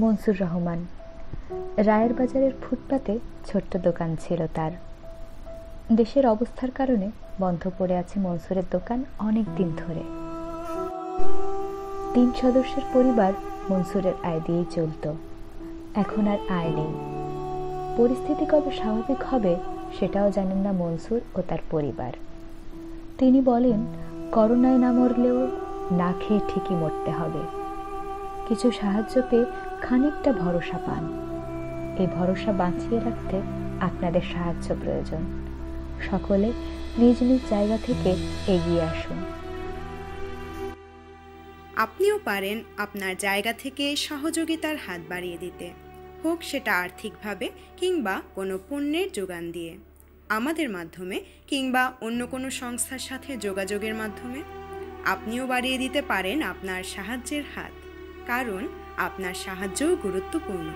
মনসুর রহমান। রায়ের বাজারের ফুটপাতে ছোট্ট দোকান ছিল তার। দেশের অবস্থার কারণে বন্ধ পড়ে আছে মনসুরের দোকান অনেক দিন ধরে। তিন সদস্যের পরিবার মনসুরের আয় দিয়েই চলত। এখন আর আয় নেই। পরিস্থিতি কবে স্বাভাবিক হবে সেটাও জানেন না মনসুর ও তার পরিবার। তিনি বলেন, করোনায় না মরলেও না খেয়ে ঠিকই মরতে হবে। কিছু সাহায্য পেয়ে খানিকটা ভরসা পান। এই ভরসা বাঁচিয়ে রাখতে আপনাদের সাহায্য প্রয়োজন। সকলে নিজ নিজ জায়গা থেকে এগিয়ে আসুন। আপনিও পারেন আপনার জায়গা থেকে সহযোগিতার হাত বাড়িয়ে দিতে। হোক সেটা আর্থিকভাবে কিংবা কোনো পণ্যের যোগান দিয়ে। আমাদের মাধ্যমে কিংবা অন্য কোনো সংস্থার সাথে যোগাযোগের মাধ্যমে। আপনিও বাড়িয়ে দিতে পারেন আপনার সাহায্যের হাত। কারণ আপনার সাহায্যও গুরুত্বপূর্ণ।